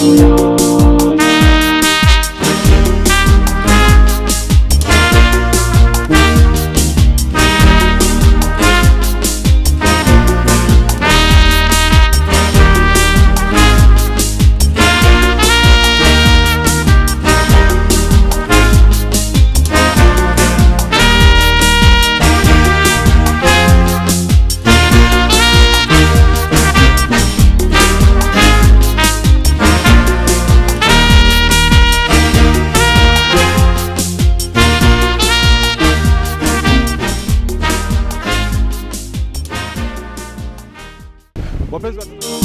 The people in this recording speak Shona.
you Professor.